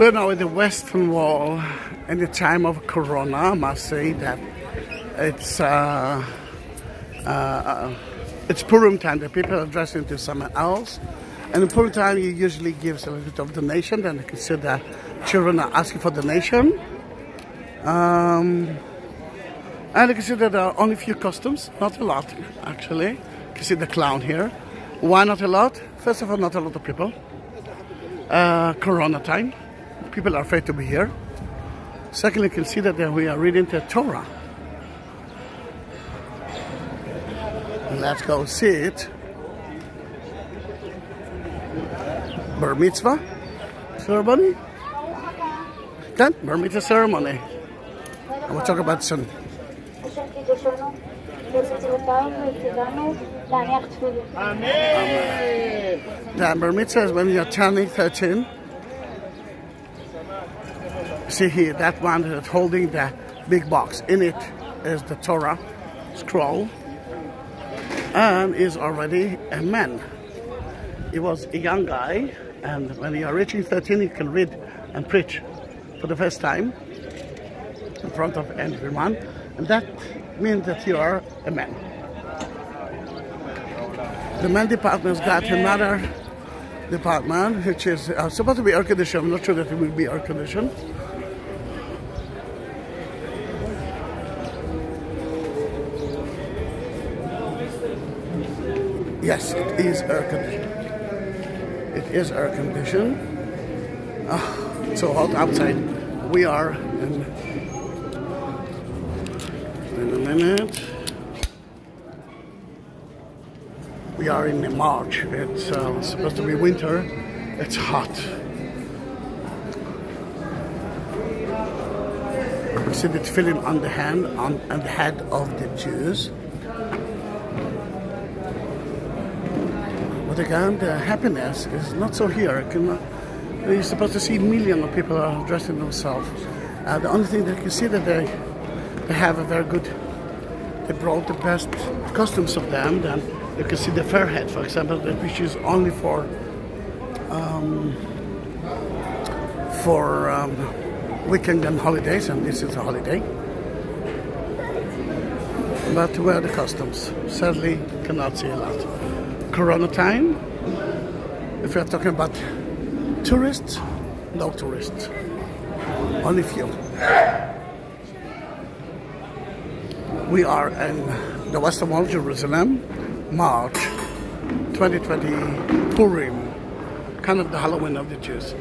We're now the Western Wall in the time of Corona. I must say that it's uh, uh, it's Purim time. The people are dressed into something else. And in Purim time, you usually give a little bit of donation. Then you can see that children are asking for donation. Um, and you can see that there are only a few costumes, not a lot actually. You can see the clown here. Why not a lot? First of all, not a lot of people. Uh, corona time people are afraid to be here. Secondly, you can see that uh, we are reading the Torah. Let's go see it. Bar mitzvah ceremony. Then bar mitzvah ceremony. And we'll talk about soon. Amen. The bar mitzvah is when you're turning 13. See here, that one is holding the big box. In it is the Torah scroll and is already a man. He was a young guy and when you are reaching 13 you can read and preach for the first time in front of everyone and that means that you are a man. The men department's got another department which is uh, supposed to be air conditioned. I'm not sure that it will be air conditioned. Yes, it is air conditioned. It is air conditioned. It's so hot outside. We are in, in a minute. We are in March. It's uh, supposed to be winter. It's hot. You see the tefillin on the hand, on, on the head of the Jews. But again, the happiness is not so here. Cannot, you're supposed to see millions of people are dressing themselves. Uh, the only thing that you can see that they they have a very good. They brought the best costumes of them. Then you can see the Fairhead, for example, which is only for um, for um, weekend and holidays, and this is a holiday. But where wear the costumes, sadly, cannot see a lot. Corona time, if you're talking about tourists, no tourists, only few. We are in the Western Wall, Jerusalem, March 2020, Purim, kind of the Halloween of the Jews.